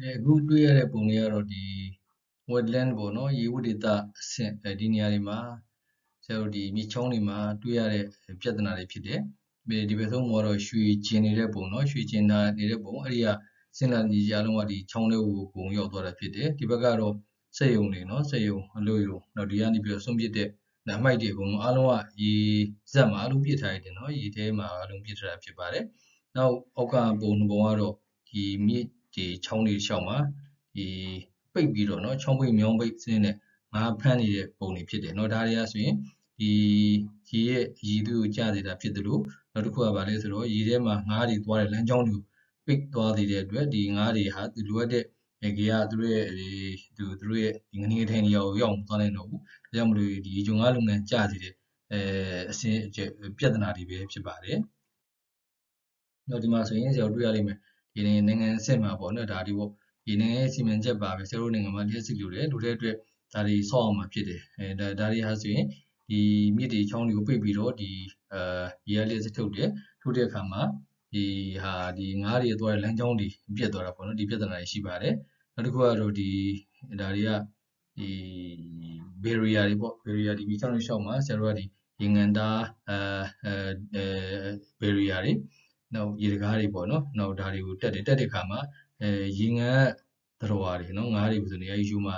အခုတွေ့ရတဲ့ပုံတွေကတော့ ဒီ wetland ပေါ့နော် ရေဝတ်ဒေသအဆင့် ဒီနေရာတွေမှာ ဆရာတို့ဒီမြစ်ချောင်းတွေမှာ တွေ့ရတဲ့ပြဿနာတွေဖြစ်တယ် ဒီဘက်ဆုံးကတော့ ရွှေကျင်နေတဲ့ပုံနော် ရွှေကျင်နေတဲ့ပုံ အဲ့ဒီကစင်လာညီကြလုံးက ဒီချောင်းလေးကိုပုံရောက်သွားတာဖြစ်တယ် ဒီဘက်ကတော့ စက်ယုံတွေနော် စက်ယုံ အလို့ရုံ နောက်ဒီကနေပြီးတော့ဆုံးပြစ်တဲ့နာမိုက်တွေအကုန်လုံး အားလုံးက ရေဇက်မှာအလုံးပြစ်ထားရတယ်နော် ရေထဲမှာအလုံးပြစ်ထားတာဖြစ်ပါတယ် နောက်အောက်က ပုံပုံကတော့ ဒီမြစ် ဒီချောင်းတွေရှောက်မှာဒီပိတ်ပြီးတော့เนาะချောင်းပိတ်မြောင်းပိတ်စင်းနဲ့ငါးဖမ်းနေတဲ့ပုံတွေဖြစ်တယ်เนาะဒါတွေကဆိုရင်ဒီရေရဲ့ရည်သူကိုကျစေတာဖြစ်တယ်လို့နောက်တစ်ခုကဘာလဲဆိုတော့ရေထဲမှာငါးတွေသွားတဲ့လမ်းကြောင်းတွေပိတ်သွားသေးတဲ့အတွက်ဒီငါးတွေဟာသူလိုအပ်တဲ့ရေကသူတို့ရဲ့ဒီသူတို့ရဲ့ဒီငနေထိုင်နေရာကိုရောက်မသွားနိုင်တော့ဘူးဒါကြောင့်မလို့ဒီရေဂျုံငါးလုပ်ငန်းကျစေတဲ့အဲအစင်းပြဿနာတွေပဲဖြစ်ပါတယ်နောက်ဒီမှာဆိုရင်ဆရာတို့တွေ့ရလိမ့်မယ် ဒီနိုင်ငံအဆင့်မှာပေါ့နော်ဒါဒီပေါ့ဒီနိုင်ငံရဲ့စီမံချက်ပါပဲဆရာတို့နိုင်ငံမှာလျှက်စစ်လို့တယ်လို့တဲ့အတွက်ဒါတွေဆောက်အောင်မှာဖြစ်တယ်အဲဒါဒါတွေဟာဆိုရင်ဒီမြစ်တွေချောင်းတွေကိုပိတ်ပြီးတော့ဒီအာရေရလျှက်စစ်ထုတ်တယ်ထုတ်တဲ့အခါမှာဒီဟာဒီငါးတွေသွားတဲ့လမ်းကြောင်းတွေပြတ်သွားတာပေါ့နော်ဒီပြဿနာတွေရှိပါတယ်နောက်တစ်ခုကတော့ဒီဒါတွေကဒီ barrier တွေပေါ့ barrier ဒီမြစ်ချောင်းတွေရှောက်မှာဆရာတို့ကဒီရေငန်တာအဲအဲ barrier တွေ နောက်ရေတကားတွေပေါ့နော်နောက်ဒါတွေကိုတက်တယ်တက်တဲ့ခါမှာအဲရေငတ်သတော်တွေနော်ငါးတွေဆိုနေရာယူမှာ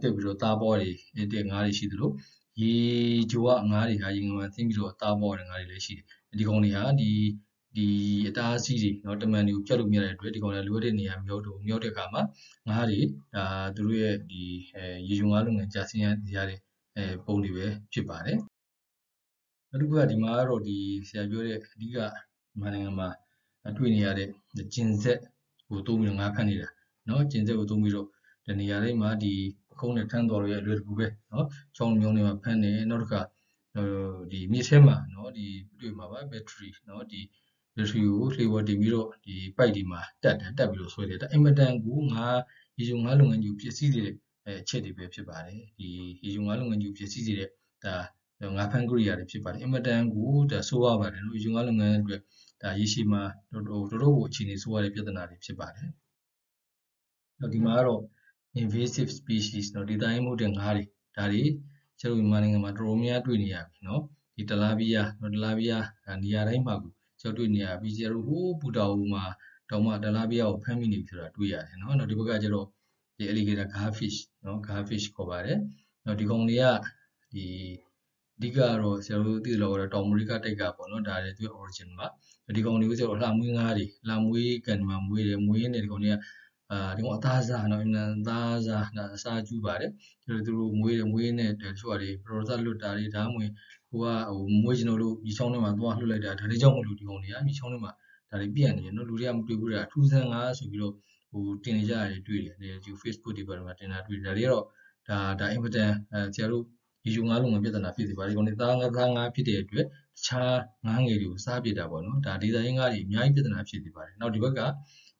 တက်ပြီးတော့တားပေါ်တွေတက်ငါးတွေရှိသလိုရေဂျိုကငါးတွေဟာရေငတ်သင်းပြီးတော့တားပေါ်တွေငါးတွေလည်းရှိတယ်ဒီကောင်တွေဟာဒီဒီအတားအဆီးတွေနော်တမန်တွေကိုပြတ်လို့မရတဲ့အတွက်ဒီကောင်တွေလိုတဲ့နေရာမျိုးတို့မျိုးတဲ့ခါမှာငါးတွေဒါသူတို့ရဲ့ဒီအဲရေဂျိုငါးလုပ်ငန်းကြာဆင်းရတဲ့အဲပုံတွေပဲဖြစ်ပါတယ်နောက်တစ်ခုကဒီမှာကတော့ဒီဆရာပြောတဲ့အဓိက မြန်မာနိုင်ငံမှာတွေ့နေရတဲ့ကျင်ဆက်ကိုသုံးပြီးတော့ငါးဖမ်းနေတာနော်ကျင်ဆက်ကိုသုံးပြီးတော့တနေရာလေးမှာဒီခုံးနဲ့ထမ်းသွားလို့ရအလွယ်တကူပဲနော်ချောင်းညောင်းတွေမှာဖမ်းနေနောက်တစ်ခါဒီမြေထဲမှာနော်ဒီတွေ့မှာပါဘက်ထရီနော်ဒီဘက်ထရီကိုလေဝတ်တင်ပြီးတော့ဒီပိုက်ဒီမှာတက်တယ်တက်ပြီးတော့ဆွဲတယ်ဒါအင်မတန်ကိုငါရေယုံငါလုပ်ငန်းကြီးပစ္စည်းတွေအချက်တွေပဲဖြစ်ပါတယ်ဒီရေယုံငါလုပ်ငန်းကြီးပစ္စည်းတွေဒါ ငါဖန်ကရိယာတွေဖြစ်ပါတယ်အင်မတန်ကိုဒါဆိုးရပါတယ်နော်ရေဂျုံငါလုပ်ငန်းအတွက်ဒါရေရှည်မှာတော်တော်တော်တော်ကိုအခြေအနေဆိုးရတဲ့ပြဿနာတွေဖြစ်ပါတယ်ဒီမှာကတော့ invasive species เนาะဒီတိုင်းမှုတဲ့ငါးတွေဒါတွေကျတို့မြန်မာနိုင်ငံမှာတော်တော်များတွေ့နေရပြီเนาะဒီတလားဘီယာเนาะတလားဘီယာနေရာတိုင်းမှာကိုကျတို့တွေ့နေရပြီကျတို့ဟိုးပူတာဟိုမှာတော့မှတလားဘီယာကိုဖမ်းမိနေပြီဆိုတာတွေ့ရတယ်เนาะနောက်ဒီဘက်ကကျတော့ဒီ alligator garfish เนาะ garfish ခေါ်ပါတယ်နောက်ဒီကောင်တွေကဒီအ ဓိကကတော့ဆရာတို့သိလို့တော့တောင်အမေရိကတိုက်ကပေါ့နော်ဒါတွေသူ origin မှာဒီကောင်တွေကိုကျတော့လှမွေးငါးတွေလှမွေးကန်မှာမွေးတယ်မွေးနေဒီကောင်တွေကအာဒီကောင်အသားစားနော်အင်္ဂလန်သားစားဒါအစာကျူးပါတယ်သူတို့သူတို့မွေးတယ်မွေးနေတယ်တချို့တွေပရိုဇာလွတ်တာတွေဒါမှမဟုတ်ဟိုကဟိုမွေးကျွန်တော်တို့မြေချောင်းထဲမှာသွားလွတ်လိုက်တာဒါတွေကြောင့်မလို့ဒီကောင်တွေကမြေချောင်းထဲမှာဒါတွေပြန့်နေတယ်နော်လူတွေကမတွေ့ဘူးတာအထူးဆန်းငါဆိုပြီးတော့ဟိုတင်နေကြရတယ်တွေ့တယ်ဒီ Facebook တွေပေါ်မှာတင်တာတွေ့တယ်ဒါတွေကတော့ဒါဒါအင်မတန်အဲဆရာတို့ ရေယူငါးလုံးကပြဿနာဖြစ်စေပါတယ်ကောင်နေသားငါးသားငါးဖြစ်တဲ့အတွက်တခြားငါးငယ်တွေကိုစားပြတာပေါ့နော်ဒါဒေသရင်းငါးတွေအများကြီးပြဿနာဖြစ်စေပါတယ်နောက်ဒီဘက်က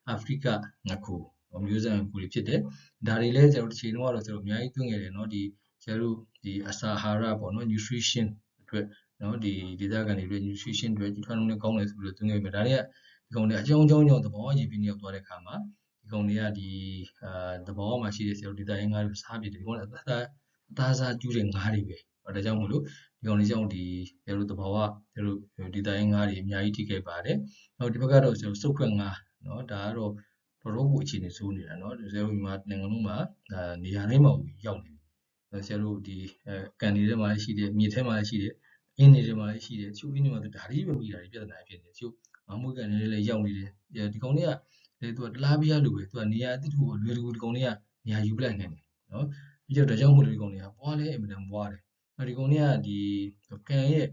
အာဖရိကငါးခုမျိုးစံကူတွေဖြစ်တယ်ဒါတွေလည်းကျွန်တော်တစ်ချိန်လုံးကတော့ကျွန်တော်အများကြီးတွေ့ငယ်တယ်နော်ဒီကျွန်တော်ဒီအစာဟာရပေါ့နော် nutrition အတွက်နော်ဒီဒေသခံတွေအတွက် nutrition တွေကျွမ်းလုံးနဲ့ကောင်းတယ်ဆိုပြီးတော့တွေ့ငယ်မှာဒါတွေကဒီကောင်တွေအကြောင်းအကြောင်းကြောင့်သဘောရည်ပြင်းရောက်သွားတဲ့အခါမှာဒီကောင်တွေကဒီအာသဘောမှာရှိတဲ့ကျွန်တော်ဒေသရင်းငါးတွေစားပြတယ်ဒီကောင်တွေအသာ အသားစားကျူးတဲ့ငါးတွေပဲ။ဒါကြောင့်မို့လို့ဒီကောင်လေးကြောင့်ဒီကျွန်တော်တို့သဘာဝကျွန်တော်တို့ဒီတိုင်းငါးတွေအများကြီးထိခဲ့ပါတယ်။နောက်ဒီဘက်ကတော့ကျွန်တော်စုပ်ခွက်ငါးနော်ဒါကတော့တော်တော်ကိုအခြေအနေဆိုးနေတာနော်ဆရာတို့ဒီမှာနိုင်ငံလုံးမှာနေရာတိုင်းမှာရောက်နေပြီဆရာတို့ဒီကန်တွေထဲမှာရှိတယ်မြေထဲမှာရှိတယ်အင်းတွေထဲမှာရှိတယ်ချိုးအင်းတွေမှာဒါတွေပဲမိတာတွေပြဿနာဖြစ်နေချိုးမမွေးကန်တွေလည်းရောက်နေတယ်ဒီကောင်တွေကလေသူကတလားပြားလိုပဲသူကနေရာအတူတူလွယ်တူဒီကောင်တွေကနေရာယူပလိုက်နေတယ်နော် ပြီးတော့ဒါကြောင့်မို့လို့ဒီကောင်တွေကပွားလဲအင်မတန်ပွားတယ်ဒီကောင်တွေကဒီကန်ရဲ့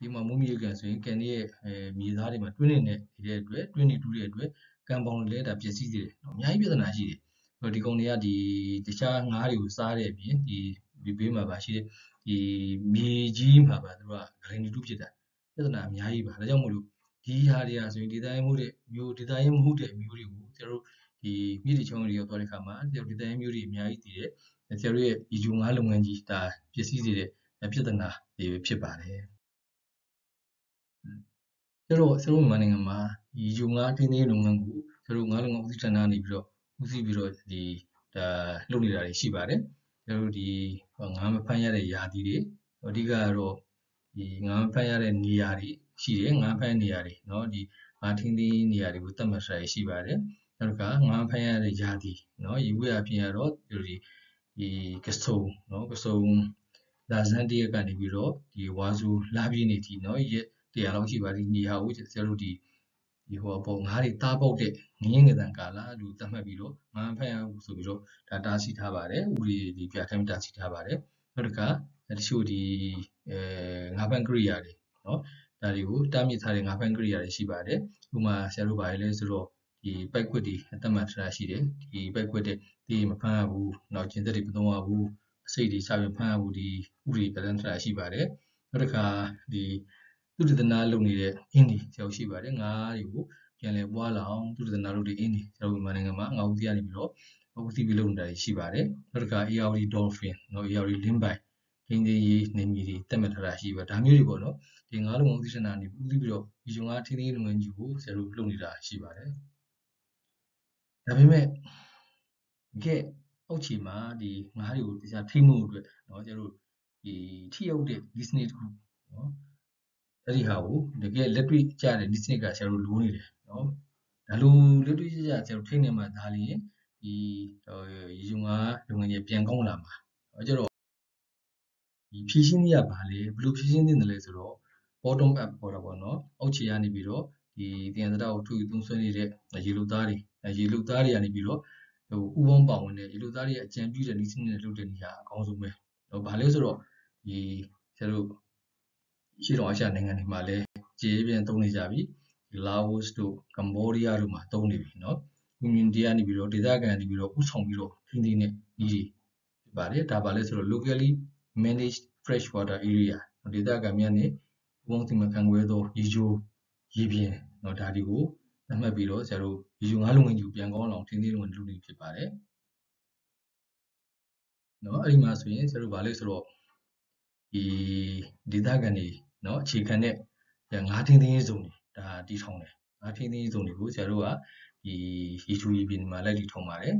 ဒီမှာမူမီကန်ဆိုရင်ကန်ရဲ့အဲမြေသားတွေမှာတွင်းနေတဲ့အတွက်တွင်းနေတူးတဲ့အတွက်ကံပေါင်းလည်းဒါပျက်စီးစေတယ်နော်အများကြီးပြဿနာရှိတယ်ဒီကောင်တွေကဒီတခြားငါးတွေကိုစားတဲ့အပြင်ဒီဒီဘေးမှာပါရှိတဲ့ဒီမြေကြီးမှာပါသူကဂရင်းတူဖြစ်တာပြဿနာအများကြီးပါဒါကြောင့်မို့လို့ဒီဟာတွေကဆိုရင်ဒေသရင်းမှုတဲ့မျိုးဒေသရင်းမှုတဲ့မျိုးတွေကိုကျွန်တော်တို့ဒီမြေတီချောင်းတွေရောက်သွားတဲ့ခါမှာကျွန်တော်ဒေသရင်းမျိုးတွေအများကြီးတည်တယ် ကျွန်တော်တို့ရဲ့ဒီယူငါးလုပ်ငန်းကြီးဒါပျက်စီးစေတဲ့ပြဿနာတွေဖြစ်ပါတယ်ကျတော့ကျွန်တော်မြန်မာနိုင်ငံမှာဒီယူငါးတင်းသေးလုပ်ငန်းကိုကျွန်တော်ငါးလုပ်ငန်းဦးစီးဌာနနေပြီးတော့ ဦးစီးပြီးတော့ဒီဒါလုပ်နေတာတွေရှိပါတယ်ကျွန်တော်တို့ဒီငါးမဖမ်းရတဲ့ယာတီတွေအဓိကကတော့ဒီငါးမဖမ်းရတဲ့နေရာတွေရှိတယ်ငါးဖမ်းနေရာတွေเนาะဒီငါးထင်းသီးနေရာတွေကိုတတ်မှတ်ထားရရှိပါတယ်နောက်ကငါးဖမ်းရတဲ့ယာတီเนาะရေဝေးအပြင်ကတော့ဒီ ဒီကစုံเนาะကစုံလာဇန်တရက်ကနေပြီးတော့ဒီဝါစုလာပြည့်နေတီเนาะရက်တရားလောက်ရှိပါဒီနေဟာကိုကျကျွန်တော်တို့ဒီဒီဟောပေါ့ငါးတွေတားပုတ်တဲ့ငင်းငယ်တန်ကာလာလူသတ်မှတ်ပြီးတော့ငါးဖက်ရဆိုပြီးတော့ဒါတားစီထားပါတယ်ဥပဒေဒီပြဋ္ဌာန်းတားစီထားပါတယ်နောက်တစ်ခါတချို့ဒီအဲငါးဖန်ကရိယာတွေနော်ဒါတွေကိုတားမြစ်ထားတဲ့ငါးဖန်ကရိယာတွေရှိပါတယ်ဥပမာဆရာတို့ပါလဲဆိုတော့ဒီပိုက်ခွက်တွေအသက်မှတ်ထားရှိတယ်ဒီပိုက်ခွက်တဲ့ ဒီမဖမ်းရဘူးနောက်ကျင်သက်တွေမသုံးရဘူးအစိတ်တွေစပြီးဖမ်းရဘူးဒီဥပဒေပြဋ္ဌာန်းထားရှိပါတယ်နောက်တစ်ခါဒီသုတတနာလုပ်နေတဲ့အင်းဒီကျောက်ရှိပါတယ်ငါးတွေကိုပြန်လဲပွားလာအောင်သုတတနာလုပ်တဲ့အင်းဒီကျွန်တော်မြန်မာနိုင်ငံမှာငါးဦးစီးကနေပြီးတော့ဦးစီးပြီးလုပ်နေတာရှိပါတယ်နောက်တစ်ခါ ARD Dolphin နော် ARD Limbai ရင်းသေးရေးနေမီတွေတက်မှတ်ထားတာရှိပါဒါမျိုးတွေပေါ့နော်ဒီငါးလုံးဦးစီးရှင်နာနေဦးစီးပြီးတော့ဒီဂျုံငါးထင်းထင်းလုပ်ငန်းကြီးကိုဆရာတို့လုပ်နေတာရှိပါတယ်ဒါပေမဲ့ ကဲအောက်ခြေမှာဒီငါးတွေကိုတရားထိမှုအတွက်เนาะကျတို့ဒီထိရောက်တဲ့ listening တခုเนาะအဲ့ဒီဟာကိုတကယ်လက်တွေ့ကြတဲ့ listening ကဆရာတို့လိုနေတယ်เนาะဒါလိုလက်တွေ့ကြကြဆရာတို့ထိနေမှာဒါလျင်ဒီရေဂျုံငါးလုပ်ငန်းကြီးပြန်ကောင်းလာမှာเนาะကျတော့ဒီဖြည့်ရှင်းရပါလေဘယ်လိုဖြည့်ရှင်းသင့်တယ်လဲဆိုတော့ bottom up ပေါ်တာပေါ့နော်အောက်ခြေကနေပြီးတော့ဒီတင်သဒကိုထုယူသုံးဆွဲနေတဲ့ရေလူသားတွေရေလူသားတွေကနေပြီးတော့ ဟိုဥပေါင်းပါဝင်တဲ့ရေလူသားတွေရဲ့အကြံပြုတဲ့နည်းစနစ်နဲ့လုပ်တဲ့နေရာအကောင်းဆုံးပဲဟိုဘာလဲဆိုတော့ဒီကျတို့ရှေ့တော်အရှာနိုင်ငံတွေမှာလည်းကြေးပြန်သုံးနေကြပြီဒီ Laos တို့ Cambodia တို့မှာသုံးနေပြီเนาะ community ကနေပြီးတော့ဒေသခံကနေပြီးတော့ဥဆောင်ပြီးတော့ထိန်းသိမ်းတဲ့နည်းတွေဖြစ်ပါတယ်ဒါပါလဲဆိုတော့ locally managed freshwater area ဒေသခံများနဲ့ဘုံစီမံခန့်ခွဲသောရေချိုးရေပြင်เนาะဒါတွေကို သတ်မှတ်ပြီးတော့ဆရာတို့ရေချိုးငါးလုံငန်းကြီးကိုပြန်ကောင်းအောင်ထင်းသေးလုံငန်းလုပ်နေဖြစ်ပါတယ်เนาะအဲ့ဒီမှာဆိုရင်ဆရာတို့ဗာလဲဆိုတော့ဒီဒေသခံတွေเนาะအခြေခံတဲ့ငါးထင်းသေးစုံတွေဒါတီးထောင်တယ်ငါးထင်းသေးစုံတွေကိုဆရာတို့ကဒီရေချိုးရေပြင်မှာလိုက်တီးထောင်ပါတယ်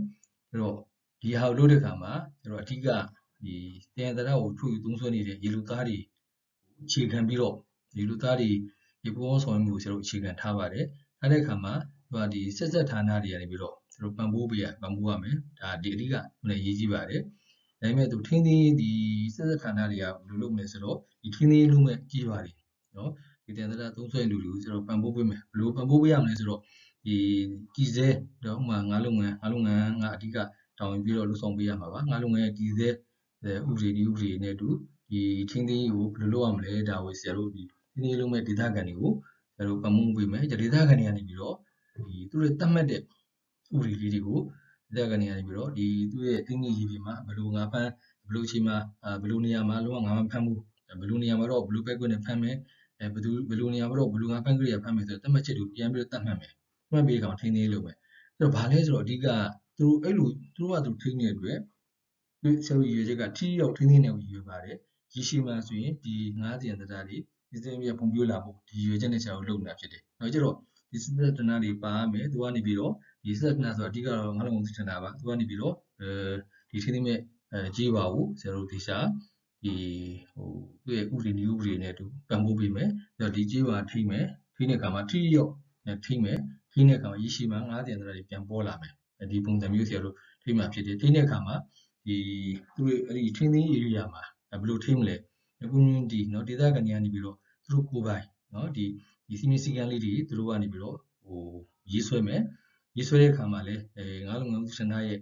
အဲ့တော့ဒီဟာကိုလုပ်တဲ့အခါမှာကျတော့အဓိကဒီတင်ရတရကိုထုတ်ယူသုံးစွဲနေတဲ့ရေလူသားတွေအခြေခံပြီးတော့ရေလူသားတွေဒီပေါ်ဆောင်မှုကိုကျွန်တော်အခြေခံထားပါတယ်။ ထားတဲ့အခါမှာဟိုဒီဆက်ဆက်ဌာနတွေကနေပြီးတော့ကျွန်တော်ပံ့ပိုးပေးရပံ့ပိုးရမယ်။ဒါဒီအဓိကမနေ့ရေးကြည့်ပါတယ်။ဒါပေမဲ့သူထင်းသေးဒီဆက်ဆက်ဌာနတွေကဘယ်လိုလုပ်မလဲဆိုတော့ဒီထင်းသေးလုံးမဲ့ကြီးပါတယ်နော်။ဒီတင်သရသုံးဆွဲလူတွေကိုကျွန်တော်ပံ့ပိုးပေးမယ်။ဘယ်လိုပံ့ပိုးပေးရမလဲဆိုတော့ဒီကြီးစဲတော့ဥမာငါးလုပ်ငန်းငါးလုပ်ငန်းကအဓိကတောင်းပြီးတော့လှုပ်ဆောင်ပေးရမှာပါ။ငါးလုပ်ငန်းရဲ့ကြီးစဲဥပဒေဒီဥပဒေနဲ့တူဒီချင်းသေးကိုဘယ်လိုလုပ်ရမလဲဒါကိုဆရာတို့ဒီချင်းသေးလုံးမဲ့ဒေသခံတွေကို ဆရာတို့ပမှုပေးမယ်ဒေသခံတွေကနေပြီးတော့ဒီသူတို့တတ်မှတ်တဲ့ဥပဒေလေးတွေကိုဒေသခံတွေကနေပြီးတော့ဒီသူ့ရဲ့တင်းကြီးကြီးတွေမှာဘယ်လိုငါဖမ်းဘယ်လိုချိန်မှာဘယ်လိုနေရာမှာလုံးဝငါမဖမ်းဘူးဘယ်လိုနေရာမှာတော့ဘယ်လိုပဲကွနဲ့ဖမ်းမယ်အဲဘယ်သူဘယ်လိုနေရာမှာတော့ဘယ်လိုငါဖမ်းကြရဖမ်းမယ်ဆိုတော့တတ်မှတ်ချက်တွေပြန်ပြီးတော့တတ်မှတ်မယ်တတ်မှတ်ပြီးကောင်ထင်းသေးလို့ပဲအဲ့တော့ဘာလဲဆိုတော့အဓိကသူတို့အဲ့လိုသူတို့ကသူထိန်းနေတဲ့အတွက်ဒီဆရာကြီးရွေချက်ကထိရောက်ထင်းထင်းနဲ့ရွေပါတယ်ရရှိမှဆိုရင်ဒီငါးစီယံတရားတွေ ဒီစနစ်ရဲ့ပုံပြလာဖို့ဒီရွေချက်နဲ့ချက်ကိုလုပ်နေတာဖြစ်တယ်။နောက်ကြတော့ဒီစစ်သက်တနာတွေပါမယ်။သူကနေပြီးတော့ဒီစစ်သက်တနာဆိုတာအဓိကတော့ငါလုံးစစ်သက်တနာပါ။သူကနေပြီးတော့အဲဒီထင်းသိမဲ့အဲကြီးပါဘူးဆရာတို့ဒီရှာဒီဟိုသူ့ရဲ့ဥပဒေနည်းဥပဒေနဲ့တူပံ့ပိုးပေးမယ်။ပြီးတော့ဒီကြီးပါထိမယ်။ထိတဲ့အခါမှာထိရော့ထိမယ်။ထိတဲ့အခါမှာရရှိမှ90တနာတွေပြန်ပေါ်လာမယ်။ဒီပုံစံမျိုးဆရာတို့ထိမှဖြစ်တယ်။ထိတဲ့အခါမှာဒီသူ့ရဲ့အဲ့ဒီထင်းသိမ်းဧရိယာမှာဘယ်လိုထိမလဲ။အခုဒီနော်ဒေသကနေကနေပြီးတော့ သူတို့ကိုယ်ပိုင်နော်ဒီဒီစီမင်းစည်းကမ်းလေးတွေသူတို့ကနေပြီးတော့ဟိုရေးဆွဲမယ်ရေးဆွဲတဲ့အခါမှာလည်းအဲငါးလုံငန်းဥစ္စာရဲ့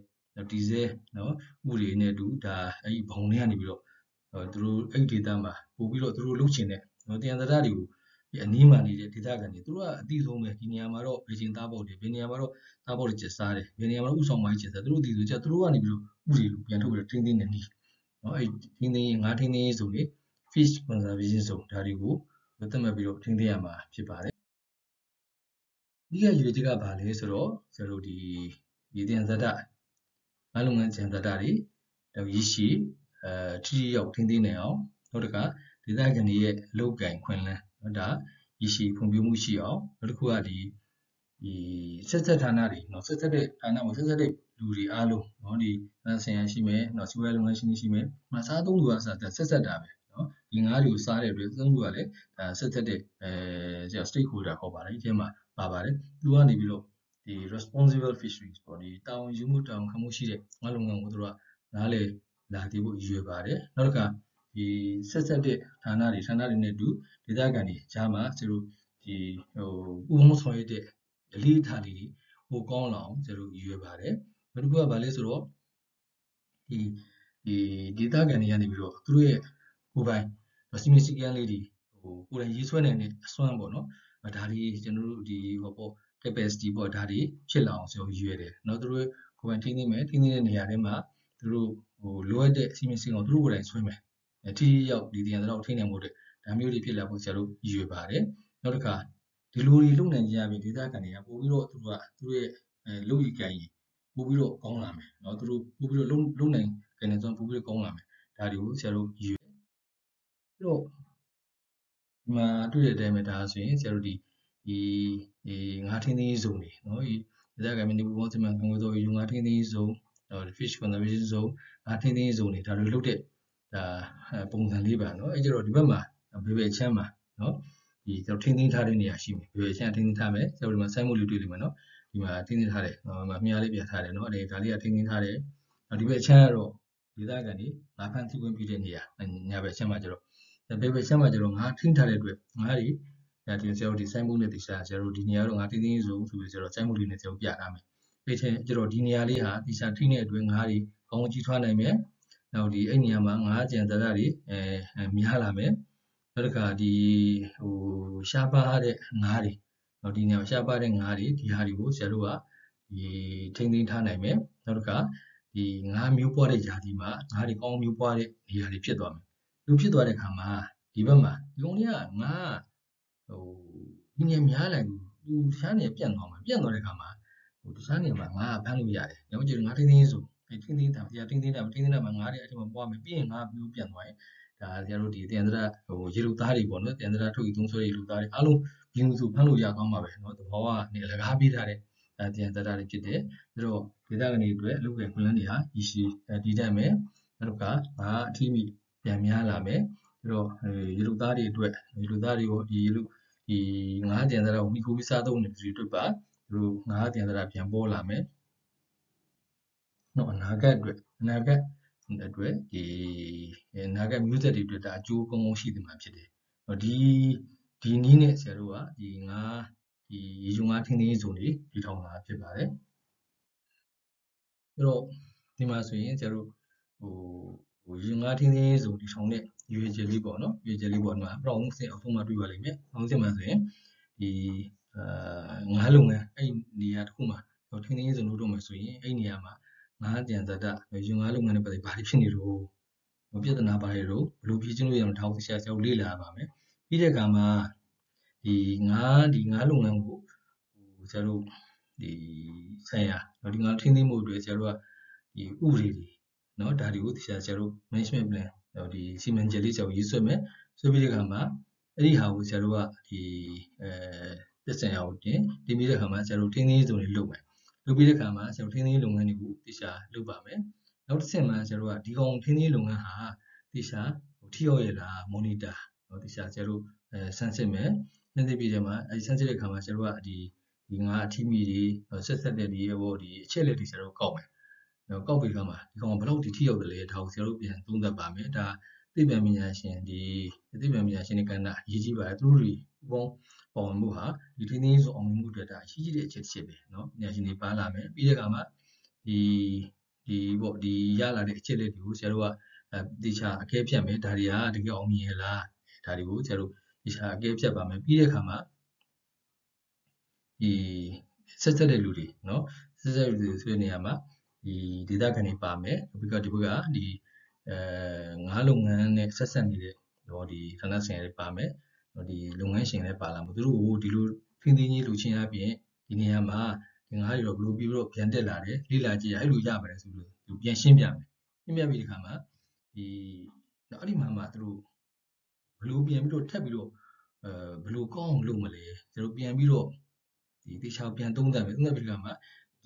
ဒီစဲနော်ဥတွေနဲ့တူဒါအဲ့ဒီဘုံတွေကနေပြီးတော့သူတို့အဲ့ဒီ data မှာပို့ပြီးတော့သူတို့လုတ်ချင်တဲ့နော်တရားသတ္တတွေကိုဒီအနီးမှာနေတဲ့ data ကန်တွေသူတို့ကအတိဆုံးပဲဒီနေရာမှာတော့ဘေရှင်သားပေါ့တယ်ဘယ်နေရာမှာတော့သားပေါ့တယ်ကျစားတယ်ဘယ်နေရာမှာတော့ဥဆောင်မိုင်းကျစားသူတို့ဒီလိုကျသူတို့ကနေပြီးတော့ဥတွေလိုပြန်ထုတ်ပြီးတော့တင်းတင်းနေနေနော်အဲ့ဒီတင်းတင်းငါးတင်းတင်းဆိုရင် fish conservation ဆိုဒါတွေကို မသတ်မှတ်ပြီးတော့ထိန်းသိမ်းရမှာဖြစ်ပါတယ်။ဒီကရည်ချက်ကဘာလဲဆိုတော့ကျွန်တော်တို့ဒီရည်တန်ဇာတ်ငါလုပ်ငန်းဂျန်ဇာတ်တွေတော့ရရှိအဲထိရောက်ထိန်းသိမ်းနိုင်အောင်နောက်တစ်ခါဒေသခံတွေရဲ့အလုပ်ကံခွင့်လန်းနော်ဒါရရှိဖွံ့ဖြိုးမှုရှိအောင်နောက်တစ်ခုကဒီဒီဆက်ဆက်ဌာနတွေနော်ဆက်ဆက်တဲ့ဌာနမှာဆက်ဆက်တဲ့လူတွေအားလုံးနော်ဒီဆင်ရရှိမယ်နော်စီးပွားရေးလုပ်ငန်းရှင်တွေရှိမယ်မစားသုံးလူအားစားဆက်ဆက်တာပဲ နော်ဒီငါးတွေကိုစားတဲ့အတွက်သူတို့ကလည်းဆက်သက်တဲ့အဲ stakeholder ခေါ်ပါတယ်ဒီထဲမှာပါပါတယ်သူကနေပြီးတော့ဒီ responsible fisheries ပေါ့ဒီတာဝန်ယူမှုတာဝန်ခံမှုရှိတဲ့ငါးလုပ်ငန်းကိုသူတို့ကနားလေလာတည်ဖို့ရည်ရွယ်ပါတယ်နောက်တစ်ခါဒီဆက်ဆက်တဲ့ဌာနတွေဌာနတွေနဲ့တူဒေသခံတွေကြားမှာသူတို့ဒီဟိုဥပုံဆောင်ရတဲ့အလေးထားလေးတွေဟိုကောင်းလာအောင်သူတို့ရည်ရွယ်ပါတယ်နောက်တစ်ခုကဘာလဲဆိုတော့ဒီဒီဒေသခံတွေကနေပြီးတော့သူတို့ရဲ့ ကိုယ်ပိုင်စီမီစီကန်လေးတွေဟိုကိုယ်တိုင်ရေးဆွဲနိုင်တဲ့အစွမ်းပေါ့နော်ဒါတွေကျွန်တော်တို့ဒီဟောပေါ့ capacity ပေါ့ဒါတွေဖြစ်လာအောင်ဆိုရည်ရွယ်တယ်เนาะသူတို့ကိုယ်ပိုင်ထိန်းသိမ်းမယ်ထိန်းသိမ်းတဲ့နေရာတွေမှာသူတို့ဟိုလိုအပ်တဲ့အစီအမံစည်းကမ်းသူတို့ကိုယ်တိုင်ဆွဲမယ်အထီးရောက်ဒီတရားတော့ထိန်းနိုင်မှုတဲ့ဒါမျိုးတွေဖြစ်လာဖို့ဆရာတို့ရည်ရွယ်ပါတယ်နောက်တစ်ခါဒီလိုတွေလုပ်နိုင်ကြရပြီဒေသခံတွေကပို့ပြီးတော့သူတို့ကသူတို့ရဲ့အဲလုပ်ရည်ကြည်ပို့ပြီးတော့ကောင်းလာမယ်เนาะသူတို့ပို့ပြီးတော့လုံလုံနိုင်ကြတဲ့ဆိုပို့ပြီးတော့ကောင်းလာမယ်ဒါတွေကိုဆရာတို့ရည်ရွယ်ပြီး တော့ဒီမှာတွေ့တဲ့အတိုင်းပဲဒါဆိုရင်ဆရာတို့ဒီဒီဒီငါးထင်းသိမ်းစုံတွေနော်ဒီဒါကမင်းဒီဘောစီမံခန့်ခွဲသောယူငါးထင်းသိမ်းစုံနော် fish conservation zone ငါးထင်းသိမ်းစုံတွေဒါတွေလုတ်တဲ့ဒါပုံစံလေးပါနော်အဲ့ကျတော့ဒီဘက်မှာဘယ်ဘယ်ချမ်းမှာနော်ဒီကျွန်တော်ထင်းသိမ်းထားတဲ့နေရာရှိမယ်ဘယ်ဘယ်ချမ်းထင်းသိမ်းထားမယ်ကျွန်တော်ဒီမှာစိုင်းမှုလေးတွေ့လိမ့်မယ်နော်ဒီမှာထင်းသိမ်းထားတယ်နော်မှာမြားလေးပြထားတယ်နော်အဲ့ဒါလေးကထင်းသိမ်းထားတယ်နော်ဒီဘက်ချမ်းကတော့ဒေသခံတွေငါးဖန်စီခွင့်ပြုတဲ့နေရာညာဘက်ချမ်းမှာကျတော့ ဘေဘယ်ချမ်းမှာကျတော့ငါးထင်းထားတဲ့အတွက်ငါးတွေအဲဒီဆရာတို့ဒီဆိုင်းမို့နဲ့တိကျဆရာတို့ဒီနေရာတော့ငါးထင်းသင်းစုံဆိုပြီးဆရာတို့ဆိုင်းမို့လေးနဲ့ဆရာတို့ပြထားမယ်အဲ့ချင်းကျတော့ဒီနေရာလေးဟာတိကျထိတဲ့အတွင်းငါးတွေကောင်းကြီးထွားနိုင်မယ်နောက်ဒီအဲ့နေရာမှာငါးကြံသရတွေအဲများလာမယ်နောက်တစ်ခါဒီဟိုရှားပါတဲ့ငါးတွေနောက်ဒီနေရာရှားပါတဲ့ငါးတွေဒီဟာတွေကိုဆရာတို့ကဒီထိမ့်သိမ်းထားနိုင်မယ်နောက်တစ်ခါဒီငါးမျိုးပွားတဲ့ຢာဒီမှာငါးတွေကောင်းမျိုးပွားတဲ့နေရာတွေဖြစ်သွားမယ် လူဖြစ်သွားတဲ့ခါမှာဒီဘက်မှာဒီကောင်တွေကငါးဟိုဒီနေရာများလိုက်သူတခြားနေပြန့်သွားမှာပြန့်သွားတဲ့ခါမှာဟိုတခြားနေရာမှာငါးဖမ်းလို့ရတယ်။ညောင်ကျငါးထိန်းသိမ်းဆိုအဲထိန်းသိမ်းတာတရားထိန်းသိမ်းတာထိန်းသိမ်းတာမှာငါးတွေအဲ့ဒီမှာပွားမယ်ပြီးရင်ငါးမျိုးပြန့်သွားရင်ဒါဆရာတို့ဒီတန်တရာဟိုရေလူသားတွေပေါ့နော်တန်တရာထုတ်ယူသုံးဆွဲရေလူသားတွေအားလုံးဘင်းစုဖမ်းလို့ရကောင်းပါပဲနော်သဘောကနေလကားပေးထားတဲ့အဲတန်တရာတွေဖြစ်တယ်ဒါတော့ဒေသကနေအတွက်အလုပ်ကခွင့်လန်းတွေဟာရရှိဒီတိုင်းပဲနောက်ကငါအထီးမိ ပြန်များလာမယ်ဒါတော့ရေလူသားတွေအတွက်ရေလူသားတွေရောဒီရေလူဒီငါးတန်တရာကိုမိခိုးပြီးစားသုံးနေသူတွေအတွက်ပါသူတို့ငါးတန်တရာပြန်ပေါ်လာမယ်နော်အနာဂတ်အတွက်အနာဂတ်အတွက်ဒီအနာဂတ်မျိုးဆက်တွေအတွက်ဒါအကျိုးကောင်းကောင်းရှိတယ်မှာဖြစ်တယ်။ဒီဒီနည်းနဲ့ဆရာတို့ကဒီငါးဒီရေချုံငါးထင်းထင်းစုံတွေဒီထောင်လာဖြစ်ပါတယ်။အဲ့တော့ဒီမှာဆိုရင်ဆရာတို့ဟို ဟိုရေငါးထင်းထင်းစုံဒီထောင်တဲ့ရွေချယ်လေးပေါ့နော်ရွေချယ်လေးပေါ့ဒီမှာပရောင်းစင်အဖုံးမှာတွေ့ပါလိမ့်မယ်။အောင်စင်မှာဆိုရင်ဒီအာငါးလုံငန်းအဲ့နေရာတစ်ခုမှာထင်းထင်းစုံလို့တော့မယ်ဆိုရင်အဲ့နေရာမှာငါးကြံတတယူငါးလုပ်ငန်းနဲ့ပတ်သက်ဘာတွေဖြစ်နေလို့မပြဿနာဘာတွေလို့ဘလို့ဖြေရှင်းလို့ရအောင်ထောက်ဆရာဆရာကိုလေ့လာပါမယ်ပြီးတဲ့အခါမှာဒီငါးဒီငါးလုပ်ငန်းကိုဟိုဆရာတို့ဒီဆိုင်ရာဒီငါးထင်းသိမှုတွေဆရာတို့ကဒီဥပဒေတွေ เนาะဒါတွေကိုဆရာဆရာတို့ management plan ဒီစီမံချက်လေးဆရာကိုရေးဆွဲမယ်ဆွဲပြီးတဲ့အခါမှာအဲ့ဒီဟာကိုဆရာတို့ကဒီအဲတက်ဆင်ရအောင်တင်တင်ပြီးတဲ့အခါမှာဆရာတို့ထင်းသိစုံတွေလုပ်မယ်လုပ်ပြီးတဲ့အခါမှာကျွန်တော်ထင်းသင်းလုပ်ငန်းတွေကိုတေချာလုပ်ပါမယ်နောက်တစ်ဆင့်မှာကျွန်တော်တို့ကဒီကောင်ထင်းသင်းလုပ်ငန်းဟာတေချာထိရောက်ရလားမော်နီတာနော်တေချာကျွန်တော်တို့အဲဆန်းစစ်မယ်ဆန်းစစ်ပြီးတဲ့မှာအဲဆန်းစစ်တဲ့အခါမှာကျွန်တော်တို့ကဒီဒီငါအထီးမီတွေဆက်ဆက်တဲ့ဒီဘောဒီအချက်လက်တွေကျွန်တော်တို့ကောက်မယ်နော် ကောက်ပြီးခါမှာဒီကောင်ဘယ်လောက်ထိထိရောက်တယ်လဲဒါကိုကျွန်တော်တို့ပြန်သုံးသပ်ပါမယ်ဒါသိပ္ပံပညာရှင်ဒီသိပ္ပံပညာရှင်တွေကဏ္ဍအရေးကြီးပါတယ်သူတို့တွေဘောပေါ်မှုဟာဒီထင်းထင်းဆိုအောင်မြင်မှုအတွက်ဒါအရှိကြီးတဲ့အချက်တစ်ချက်ပဲเนาะပညာရှင်တွေပါလာမယ်ပြီးတဲ့အခါမှာဒီဒီပေါ့ဒီရလာတဲ့အချက်လက်တွေကိုဆရာတို့ကအဲတေချာအကဲဖြတ်မယ်ဒါတွေကတကယ်အောင်မြင်ရလားဒါတွေကိုဆရာတို့တေချာအကဲဖြတ်ပါမယ်ပြီးတဲ့အခါမှာဒီဆက်ဆက်တဲ့လူတွေเนาะဆက်ဆက်လူတွေဆိုတဲ့နေရာမှာ ဒီဒေတာခံတွေပါမယ်ပြီးတော့ဒီဘက်ကဒီအဲငါးလုပ်ငန်းနဲ့ဆက်ဆက်နေတဲ့ဟောဒီဌာနဆိုင်ရာတွေပါမယ်ဒီလုပ်ငန်းရှင်လည်းပါလာမှာသူတို့ကိုဒီလိုဖင်းသင်းကြီးလူချင်းအပြင်ဒီနေရာမှာဒီငါးတွေတော့ဘလို့ပြီးတော့ပြန်တက်လာတယ်လေ့လာကြည့်ရအဲ့လိုရပါတယ်ဆိုလို့သူပြန်ရှင်းပြမယ်ရှင်းပြပြီးဒီခါမှာဒီတော့အဲ့ဒီမှာမှသူတို့ဘလို့ပြန်ပြီးတော့ထပ်ပြီးတော့အဲဘလို့ကောင်းအောင်လုပ်မလဲကျွန်တော်ပြန်ပြီးတော့ဒီတေချာပြန်သုံးသပ်မယ်သုံးသပ်ပြီးဒီခါမှာ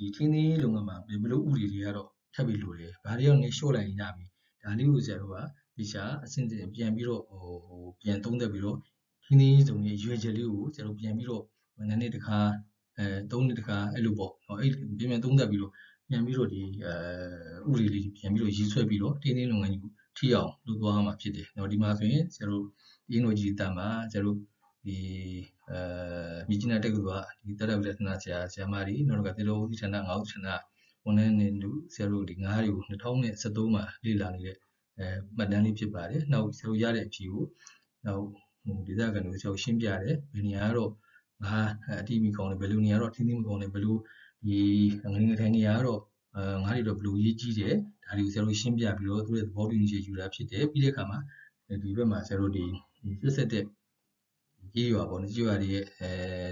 ဒီဒီထင်းသေးလုပ်ငန်းမှာဘယ်လိုဥပဒေတွေကတော့ထပ်ပြီးလိုတယ်ဘာတွေရောနေလျှော့လိုက်ရင်ရပြီဒါလေးကိုဆရာတို့ကဒီချာအဆင့်ဆင့်ပြန်ပြီးတော့ဟိုဟိုပြန်သုံးသပ်ပြီးတော့ထင်းသေးစုံရဲ့ရွေချက်လေးကိုဆရာတို့ပြန်ပြီးတော့နည်းနည်းတစ်ခါအဲသုံးနှစ်တစ်ခါအဲ့လိုပေါ့နော်အဲ့ပြန်ပြန်သုံးသပ်ပြီးတော့ပြန်ပြီးတော့ဒီအဲဥပဒေလေးပြန်ပြီးတော့ရေးဆွဲပြီးတော့ထင်းသေးလုပ်ငန်းကြီးကိုထိအောင်လုပ်သွားမှာဖြစ်တယ်။နော်ဒီမှာဆိုရင်ဆရာတို့ဒီ energy တန်မှာဆရာတို့ဒီအဲ မြကြီးနာတက္ကသိုလ်ကဒီတက်ရပလက်နာဆရာဆရာမတွေနောက်ကတေလိုဦးစီဌာနငါးဦးဌာနဝန်ထမ်းတွေတို့ဆရာတို့ဒီငါးတွေကို2013မှာလေ့လာနေတဲ့အဲမှတ်တမ်းလေးဖြစ်ပါတယ်။နောက်ဆရာတို့ရတဲ့အဖြေကိုနောက်ဟိုဒေသခံတွေဆရာတို့ရှင်းပြတယ်။ဘယ်နေရာကတော့ငါအတိမီကောင်းတယ်ဘယ်လိုနေရာတော့ထင်းထင်းမကောင်းတယ်ဘယ်လိုဒီငငယ်ထိုင်နေရာကတော့အဲငါးတွေတော့ဘယ်လိုရေးကြီးတယ်ဒါတွေကိုဆရာတို့ရှင်းပြပြီးတော့သူရဲ့သဘောတူညီချက်ယူတာဖြစ်တယ်ပြီးတဲ့အခါမှာဒီဘက်မှာဆရာတို့ဒီစစ်စစ်တဲ့ ရေးရွာပေါ့နော်ရေးရွာတွေရဲ့အဲ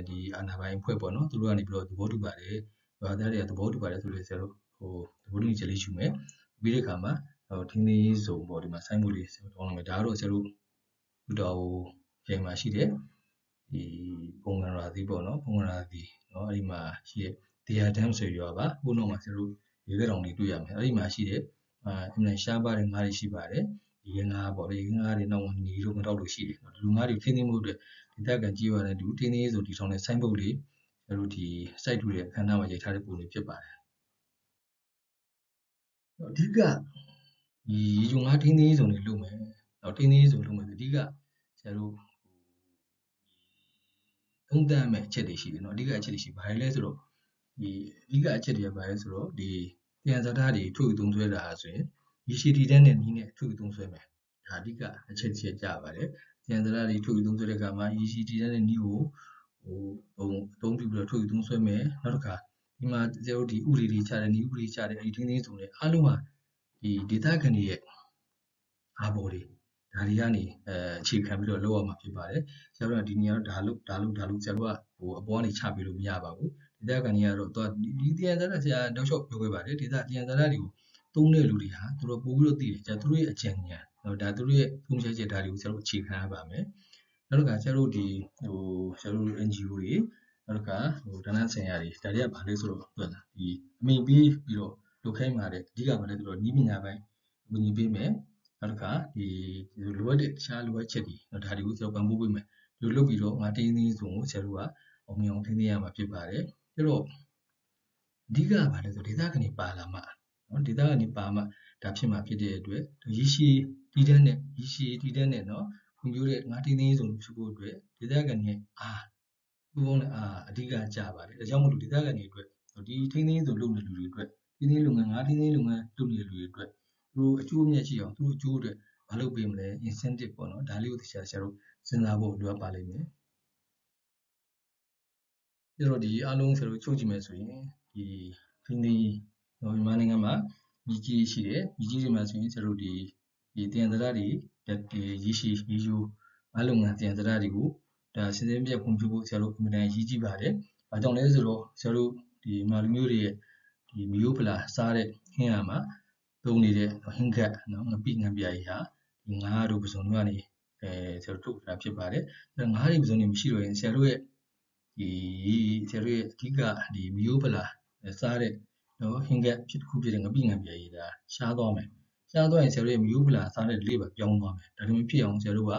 ဒီအာဏာပိုင်ဖွဲ့ပေါ့နော်သူတို့ကနေပြီးတော့သဘောတူပါတယ်ရွာသားတွေကသဘောတူပါတယ်ဆိုလို့ဆရာတို့ဟိုသဘောတူညီချက်လေးယူမယ်ပြီးတဲ့အခါမှာဟိုထင်းထင်းရေးစုံပေါ့ဒီမှာဆိုင်းဘုတ်လေးဆရာတို့တောင်းလိုက်မယ်ဒါကတော့ဆရာတို့လူတော်ဟိုရေမှာရှိတယ်ဒီပုံကရာသီပေါ့နော်ပုံကရာသီနော်အဲဒီမှာရှိတဲ့တရားတမ်းဆွေရွာပါခုနောက်မှာဆရာတို့ရေခဲတောင်တွေတွေ့ရမယ်အဲဒီမှာရှိတဲ့အာအင်္ဂလန်ရှားပါတဲ့ငါးတွေရှိပါတယ်ရေငါးပေါ့လေရေငါးတွေနောက်ဝင်ညီတို့မတော့လို့ရှိတယ်နော်ဒီလူငါးတွေထင်းထင်းမှုအတွက် ဒီတက်ကန်ကြည့်ရတဲ့ဒီထင်းထင်းဆိုဒီထောင်တဲ့ဆိုင်းဘုတ်လေးကျတို့ဒီ site တူရဲ့အခမ်းအနားမှာရိုက်ထားတဲ့ပုံလေးဖြစ်ပါတယ်အဓိကဒီရေဂျုံငါးထင်းထင်းစုံတွေလုပ်မယ်တော့ထင်းထင်းစုံလုပ်မယ်အဓိကကျတို့သုံးသပ်မဲ့အချက်တွေရှိတယ်เนาะအဓိကအချက်တွေရှိဘာလဲဆိုတော့ဒီအဓိကအချက်တွေကဘာလဲဆိုတော့ဒီပြန်ဇာတ်တွေထုတ်သုံးဆွဲတာဆိုရင်ရရှိတီတဲ့နဲ့နီးနဲ့ထုတ်သုံးဆွဲမယ်ဒါအဓိကအချက်ချက်ကြပါတယ် ပြန်ဇာတ်တွေထုတ်သုံးဆွဲတဲ့အခါမှာရရှိတီတဲ့နဲ့နီးကိုဟိုဘုံအသုံးပြုပြီးတော့ထုတ်သုံးဆွဲမယ်နောက်တစ်ခါဒီမှာကျတို့ဒီဥပဒေတွေချတဲ့နီးဥပဒေချတဲ့အဲ့ဒီထင်းထင်းဆိုတဲ့အားလုံးဟာဒီ data ခံတွေရဲ့အားပေါ်တွေဒါတွေကနေအဲအခြေခံပြီးတော့လုပ်ရမှာဖြစ်ပါတယ်ဆရာတို့ကဒီနေရာတော့ဒါလို့ဒါလို့ဒါလို့ဆရာတို့ကဟိုအပေါ်ကနေချပေးလို့မရပါဘူးဒေသခံတွေကတော့သူကဒီတရားဇာတ်ဆရာတောက်လျှောက်ပြောခဲ့ပါတယ်ဒေသတရားဇာတ်တွေကိုသုံးတဲ့လူတွေဟာသူတို့ပို့ပြီးတော့သိတယ်ကျသူတို့ရဲ့အကြံဉာဏ် ဟိုဒါသူတို့ရဲ့ပုံချက်ချက်ဒါတွေကိုဆရာတို့အခြေခံရပါမယ်နောက်တစ်ခါဆရာတို့ဒီဟိုဆရာတို့ NGO တွေနောက်တစ်ခါဟိုဒါနဆင်ရတွေဒါတွေကဘာလဲဆိုတော့ဟုတ်လားဒီအမိပြီးပြီးတော့လုပ်ခိုင်းပါတဲ့အဓိကဘာလဲဆိုတော့ဤပညာပိုင်းအကူအညီပေးမယ်နောက်တစ်ခါဒီလိုအပ်တဲ့တခြားလိုအပ်ချက်တွေဒါတွေကိုကျွန်တော်ပံ့ပိုးပေးမယ်ဒီလိုလုပ်ပြီးတော့ငါတင်းသေးဆိုကိုဆရာတို့ကအောင်မြင်အောင်ထိန်းသိမ်းရမှာဖြစ်ပါတယ်အဲ့တော့အဓိကကဘာလဲဆိုဒေသကနေပါလာမှနော်ဒေသကနေပါမှဒါဖြစ်မှာဖြစ်တဲ့အတွက်ရရှိ တီးတန်းနဲ့ရရှိတီးတန်းနဲ့နော်ဖွံ့ဖြိုးတဲ့ငါတင်းသေးဆိုဖြစ်ဖို့အတွက်ဒေသကနေအာဘုံနဲ့အာအဓိကကြပါတယ်ဒါကြောင့်မို့လို့ဒေသကနေအတွက်ဒီထိန်းသိမ်းဆိုလုပ်နေလူတွေအတွက်ထိန်းသိမ်းလုပ်ငန်းငါထိန်းသိမ်းလုပ်ငန်းလုပ်နေလူတွေအတွက်သူတို့အကျိုးအမြတ်ရှိအောင်သူတို့အကျိုးအတွက်မလုပ်ပေးမလဲ incentive ပေါ့နော်ဒါလေးကိုတခြားဆရာတို့စဉ်းစားဖို့လိုအပ်ပါလိမ့်မယ်ပြီးတော့ဒီအားလုံးဆရာတို့ချုပ်ကြည့်မယ်ဆိုရင်ဒီဖိနေနော်မြန်မာနိုင်ငံမှာမြကြီးရှိတယ်မြကြီးတွေမှာဆိုရင်ဆရာတို့ဒီ ဒီတန်တရာတွေဒီရရှိရယူအလုံးငန်းတန်တရာတွေကိုဒါစဉ်စဉ်ပြည့်ဖွံ့ဖြိုးဖို့ဆရာတို့အမြဲတမ်းရည်ကြည့်ပါတယ်။ဘာကြောင့်လဲဆိုတော့ဆရာတို့ဒီမာလူမျိုးတွေရဲ့ဒီမီယိုဖလာစားတဲ့ခင်းရမှာသုံးနေတဲ့ဟင်းခတ်နော်ငပိငပြာကြီးဟာဒီငါးတို့ပစုံတို့ကနေအဲဆရာတို့ထုတ်တာဖြစ်ပါတယ်အဲငါးတွေပစုံတွေမရှိတော့ရင်ဆရာတို့ရဲ့ဒီဆရာတို့ရဲ့အဓိကဒီမီယိုဖလာစားတဲ့နော်ဟင်းခတ်ဖြစ်တစ်ခုဖြစ်တဲ့ငပိငပြာကြီးဒါရှားသွားမယ် ရှားသွားရင်ဆရာတို့ရဲ့မီယိုဖလာစားတဲ့လေးပါပြောင်းသွားမယ်ဒါကြောင့်ဖြစ်အောင်ဆရာတို့က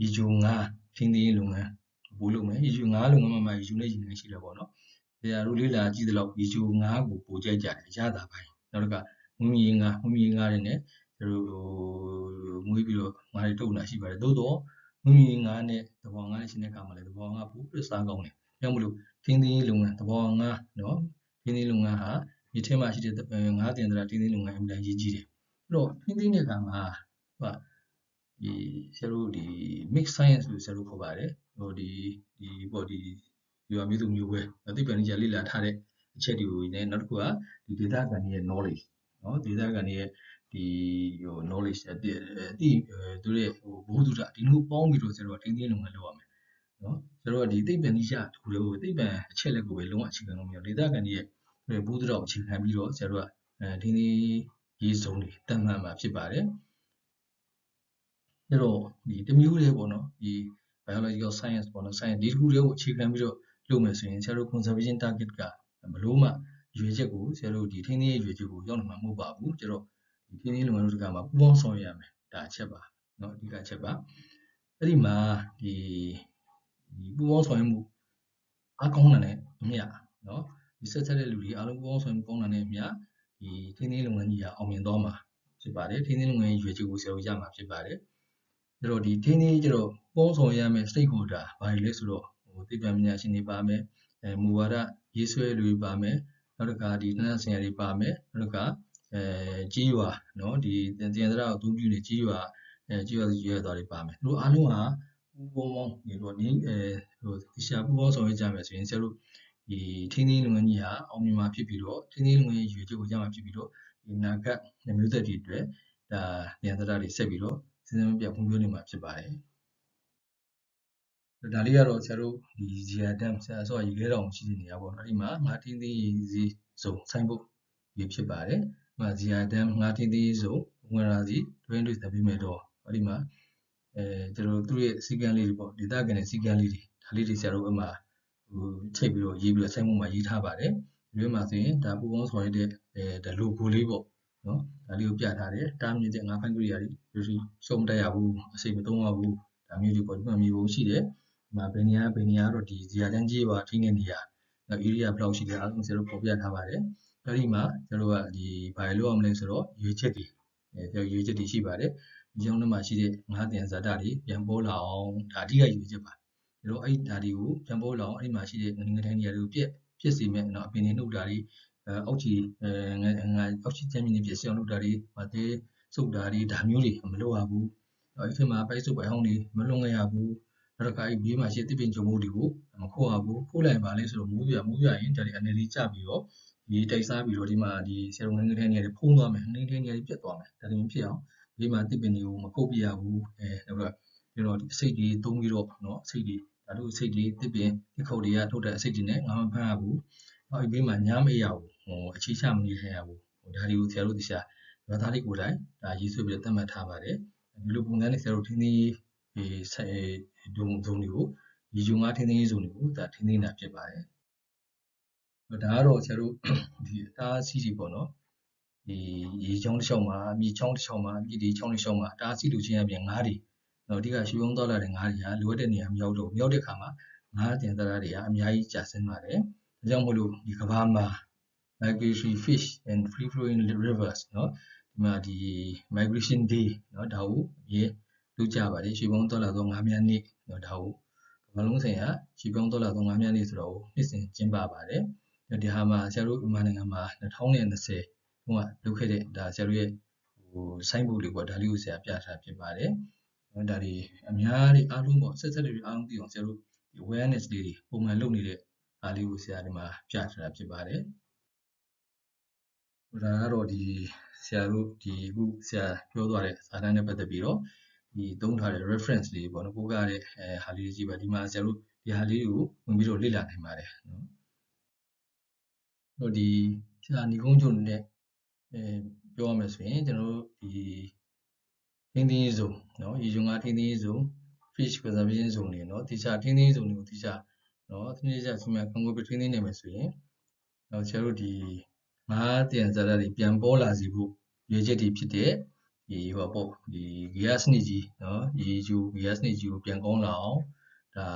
ရေဂျုံငါးထင်းသေးလုပ်ငန်းဘိုးလုပ်မယ်ရေဂျုံငါးလုပ်ငန်းမှာမှာရေဂျုံနဲ့ရေငန်းရှိတယ်ပေါ့နော်ဆရာတို့လေးလာကြည့်သလောက်ရေဂျုံငါးကိုပိုကြိုက်ကြတယ်အရသာပိုင်းနောက်တစ်ခါမွေးမြူငါးမွေးမြူငါးတွေနဲ့တို့မွေးပြီးတော့ငါးတွေတုပ်လာရှိပါတယ်သို့တော့မွေးမြူငါးနဲ့သဘောငါးနဲ့ရှင်းတဲ့အခါမှာလည်းသဘောငါးပိုပြီးစားကောင်းတယ်။ကြောင့်မလို့ထင်းသင်းလုပ်ငန်းသဘောငါးနော်ထင်းသင်းလုပ်ငန်းဟာဒီထဲမှာရှိတဲ့ငါးတင်တရာထင်းသင်းလုပ်ငန်းအမှန်တန်ရေးကြီးတယ်။အဲ့ တော့ထင်းသင်းတဲ့အခါမှာဟိုဒီဆရာတို့ဒီ mix science လို့ဆရာတို့ခေါ်ပါတယ်။ဟိုဒီဒီပေါ့ဒီဒီဟာမျိုးစုမျိုးပဲအသိပညာလေ့လာထားတဲ့အချက်တွေကိုလည်းနောက်တစ်ခုကဒီ data ကန်ရဲ့ knowledge နော်ဒေသခံတွေရဲ့ဒီဟို knowledge အတိအတိသူရဲ့ဟိုဘုဟုတုတဒီလိုပေါင်းပြီးတော့ကျွန်တော်တင်းတင်းလုံးဝလုပ်ရမယ်နော်ကျွန်တော်ကဒီသိပ္ပံနိရှတခုလေးကိုသိပ္ပံအချက်လက်ကိုပဲလုံးဝအခြေခံလို့မရဒေသခံတွေရဲ့ဘုဟုတုတအခြေခံပြီးတော့ကျွန်တော်ကအဲတင်းတင်း ရေးစုံတွေတတ်မှတ်မှာဖြစ်ပါတယ်အဲ့တော့ဒီတမျိုးလေးပေါ့နော်ဒီ biological science ပေါ့နော် science ဒီတစ်ခုလေးကိုအခြေခံပြီးတော့လုပ်မယ်ဆိုရင်ဆရာတို့ conservation target ကဘလို့မှ ရွေချက်ကိုဆရာတို့ဒီထိန်းသိမ်းရေးရွေချက်ကိုရောက်နေမှာမဟုတ်ပါဘူးကျတော့ဒီထိန်းသိမ်းလုပ်ငန်းတို့ကမှာပူးပေါင်းဆောင်ရွက်ရမယ်ဒါအချက်ပါเนาะအဓိကအချက်ပါအဲ့ဒီမှာဒီဒီပူးပေါင်းဆောင်ရွက်မှုအကောင်းတာနဲ့အမျှเนาะဒီဆက်ဆက်တဲ့လူတွေအားလုံးပူးပေါင်းဆောင်ရွက်ကောင်းတာနဲ့အမျှ ဒီထိန်းသိမ်းလုပ်ငန်းကြီးကအောင်မြင်သွားမှာဖြစ်ပါတယ်ထိန်းသိမ်းလုပ်ငန်းရွေချက်ကိုဆရာတို့ရမှာဖြစ်ပါတယ်အဲ့တော့ဒီထိန်းသိမ်းကျတော့ပေါင်းဆောင်ရမယ် stakeholder ဘာတွေလဲဆိုတော့ဟိုသိပ္ပံပညာရှင်တွေပါမယ်အဲမူဝါဒရေးဆွဲလူတွေပါမယ်နောက်တစ်ခါဒီတနက်ဆင်ရတွေပါမယ်နောက်တစ်ခါအဲကြီးရွာเนาะဒီတင်စရာကိုအသုံးပြုနေကြီးရွာအဲကြီးရွာကြီးရွာသားတွေပါမယ်သူတို့အားလုံးဟာပူပေါင်းဒီတော့ဒီအဲဟိုတခြားပူပေါင်းဆောင်ရွက်ကြမယ်ဆိုရင်ဆရာတို့ ဒီထင်းထင်းလုပ်ငန်းကြီးဟာအောင်မြင်မှာဖြစ်ပြီးတော့ထင်းထင်းလုပ်ငန်းကြီးရွေချက်ကိုကြမှာဖြစ်ပြီးတော့ဒီနာကမျိုးသက်တွေအတွက်ဒါဉာဏ်သတ္တတွေဆက်ပြီးတော့စဉ်းစားမပြဖွံ့ဖြိုးနေမှာဖြစ်ပါတယ်ဒါလေးကတော့ဆရာတို့ဒီ GR dam ဆရာဆိုရေခဲတောင်ရှိတဲ့နေရာပေါ့နော်ဒီမှာငါးတင်းသေးရေစီစုံဆိုင်ဖို့ဒီဖြစ်ပါတယ်ဒီမှာ GR dam ငါးတင်းသေးစုံဝင်လာစီ drain to ပြီးမဲ့တော့ဒီမှာအဲကျွန်တော်တို့ရဲ့စီကံလေးတွေပေါ့ဒေသခံရဲ့စီကံလေးတွေဒါလေးတွေဆရာတို့အမှဟို ထိတ်ပြီးတော့ရေးပြီးတော့ဆိုင်မှုမှာရေးထားပါတယ်ဒီမှာဆိုရင်ဒါပူပေါင်းဆောင်ရတဲ့အဲဒါ logo လေးပေါ့နော်ဒါလေးကိုပြထားတယ်တားမြင့်တဲ့ငါးဖိုင်ကိရိယာတွေဒီရှုံးမတက်ရဘူးအစိမ့်မသုံးရဘူးဒါမျိုးတွေပေါ့ဒီမှာမြေပုံရှိတယ်မှာဘယ်နေရာဘယ်နေရာတော့ဒီဇီယာတန်းကြီးပါထိနေနေရနောက် area ဘယ်လောက်ရှိလဲအားလုံးကျွန်တော်ပေါ်ပြထားပါတယ်အဲ့ဒီမှာကျွန်တော်ကဒီဘာလို့အောင်မလဲဆိုတော့ရွေချက်တွေအဲပြောရွေချက်တွေရှိပါတယ်ဒီကြောင့်လည်းမှာရှိတဲ့ငါးတင်ဇာတာတွေပြန်ပေါ်လာအောင်ဒါအဓိကရွေချက်ပါ ကျွန်တော်အဲ့ဒါတွေကိုရံပေါ်လောင်အဲ့မှာရှိတဲ့ငငထိုင်နေရာတွေကိုပြက်ပြက်စီမဲ့နော်အပင်တွေနှုတ်တာတွေအောက်ချီငငအောက်ချီကျမ်းမြင့်တွေပြက်စီအောင်လုပ်တာတွေမသေးစုပ်တာတွေဒါမျိုးတွေမလုပ်ရဘူးအဲ့ဒီမှာပိုက်စုပ်ပိုင်ဟောင်းတွေမလွန်ခဲ့ရဘူးနောက်တစ်ခါအဲ့ဘေးမှာရှိတဲ့တိပင်ကြုံမှုတွေကိုမခိုးရဘူးခိုးလိုက်ပါလေဆိုတော့မူးပြမူးပြရင်ဒါတွေအနေလေးကျပြီးတော့ဒီတိုက်စားပြီးတော့ဒီမှာဒီဆယ်လုံးငငထိုင်နေရာတွေဖုံးသွားမယ်ငငထိုင်နေရာတွေပြက်သွားမယ်ဒါတွေဖြစ်အောင်ဘေးမှာတိပင်တွေကိုမခုတ်ပြရဘူးအဲနောက်တော့ကျွန်တော်ဒီအစိတ်ကြီးသုံးပြီးတော့နော်အစိတ်ကြီး ဒါတို့အစိတ်တွေတစ်ပင်ဒီခုတ်တွေကထုတ်တဲ့အစိတ်တွေနဲ့ငါမဖမ်းရဘူးနောက်ဘေးမှာညားမရဘူးဟိုအခြေချမနေထိုင်ရဘူးဟိုဒါတွေကိုဆရာတို့တခြားရွာသားတွေကိုယ်တိုင်ဒါရေးဆွဲပြီးသတ်မှတ်ထားပါတယ်ဒီလိုပုံစံနဲ့ဆရာတို့ထင်းထင်းဒီဒုံဇုံတွေကိုရေဂျုံငါထင်းထင်းရေးဇုံတွေကိုဒါထင်းထင်းတာဖြစ်ပါတယ်ဒါကတော့ဆရာတို့ဒီအတားစီးတွေပေါ့နော်ဒီရေချောင်းတစ်ချောင်းမှာမြေချောင်းတစ်ချောင်းမှာပြည်ဒီချောင်းတစ်ချောင်းမှာအတားစီးလူချင်းအပြင်ငါးတွေတော့ အဓိကရှုံးသွားလာတဲ့ငါးတွေဟာလိုအပ်တဲ့နေရာမရောက်တော့မရောက်တဲ့ခါမှာငါးတင်သရာတွေကအများကြီးကျဆင်းပါတယ်ဒါကြောင့်မို့လို့ဒီကဘာမှာ migratory fish and free flowing rivers เนาะဒီမှာဒီ migration day เนาะဒါကိုအရေးလုပ်ကြပါတယ်ရွှေပေါင်းတော်လာသော9မြန်းနေ့တော့ဒါကိုကမ္ဘာလုံးဆိုင်ရာရွှေပေါင်းတော်လာသော9မြန်းနေ့ဆိုတော့နှစ်စဉ်ကျင်းပပါတယ်ဒီဟာမှာဆရာတို့မြန်မာနိုင်ငံမှာ2020ဟိုကလုပ်ခဲ့တဲ့ဒါဆရာတို့ရဲ့ဟိုဆိုင်းဘုတ်လေးပေါ့ဒါလေးကိုဆရာပြထားဖြစ်ပါတယ် ဒါတွေအများကြီးအားလုံးပေါ့ဆက်ဆက်တွေအားလုံးသိအောင်ဆရာတို့ဒီ awareness လေးတွေပုံမှန်လုပ်နေတဲ့အားလေးကိုဆရာဒီမှာပြထားတာဖြစ်ပါတယ်ဒါကတော့ဒီဆရာတို့ဒီအခုဆရာပြောသွားတဲ့စာတမ်းနဲ့ပတ်သက်ပြီးတော့ဒီသုံးထားတဲ့ reference လေးပေါ့နော်ကိုးကားတဲ့အဲဟာလေးကြည့်ပါဒီမှာဆရာတို့ဒီဟာလေးကိုဝင်ပြီးတော့လေ့လာနိုင်ပါတယ်နော်တို့ဒီဆရာညီကုန်းချုပ်နဲ့အဲပြောရမယ်ဆိုရင်ကျွန်တော်တို့ဒီထင်းသင်းစုံ နော်ရေဂျုံကထင်းသင်းစုံ fish conservation zone တွေနော်တခြားထင်းသင်းစုံတွေကိုတခြားနော်တခြားဆီမှာကွန်ဂိုပထင်းသင်းနေမယ်ဆိုရင်တော့ဆရာတို့ဒီငါးတင်ဇာတ်တွေပြန်ပေါ်လာစီဖို့ရွေချက်တွေဖြစ်တဲ့ဒီဟောပေါ့ဒီဂီယာစနစ်ကြီးနော်ရေဂျူဂီယာစနစ်ကြီးကိုပြန်ကောင်းလာအောင်ဒါ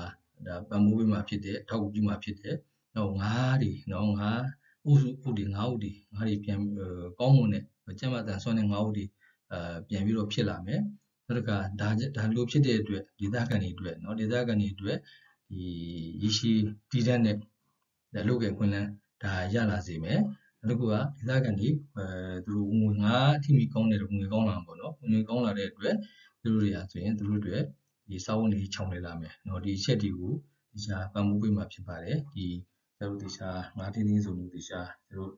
ဒါပံမိုးပေးမှာဖြစ်တဲ့အထောက်အကူပြုမှာဖြစ်တဲ့တော့ငါးတွေနော်ငါးဥစုဥတွေငါးဥတွေငါးတွေပြန်ကောင်းမွန်တဲ့ကျက်မတန်ဆွမ်းတဲ့ငါးဥတွေအဲပြန်ပြီးတော့ဖြစ်လာမယ် နောက်တစ်ခါဒါဒါလိုဖြစ်တဲ့အတွက်ဒေသခံတွေအတွက်နော်ဒေသခံတွေအတွက်ဒီရရှိတည်တဲ့လုပ်ငယ်ခွင့်လန်းဒါရလာစေမယ်နောက်တစ်ခုကဒေသခံတွေအဲသူတို့ငွေငါးအထိမီကောင်းတဲ့ငွေကောင်းလာပေါ့နော်ငွေကောင်းလာတဲ့အတွက်သူတို့တွေဟာဆိုရင်သူတို့တွေဒီစာဝန်တွေခြောင်နေလာမယ်နော်ဒီချက်တွေကိုဒီရှာပံ့ပိုးပေးမှာဖြစ်ပါတယ်ဒီကျတို့ဒီရှာငါးတင်းတင်းဆိုလို့ဒီရှာကျတို့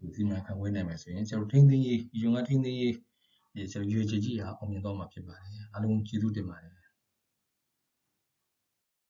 ဒီစီမံခန့်ခွဲနိုင်မယ်ဆိုရင်ကျတို့ထိန်းသိမ်းရေးဒီယုံကထိန်းသိမ်းရေး ဒီကျတို့ရွေချကြီးဟာအောင်မြင်တော့မှာဖြစ်ပါတယ်အားလုံးကျေးဇူးတင်ပါတယ်